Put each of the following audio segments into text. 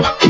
trabajo.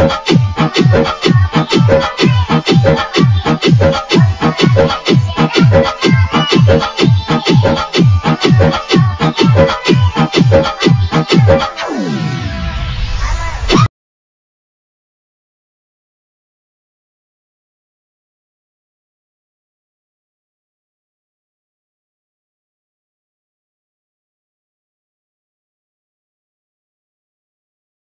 Thank you.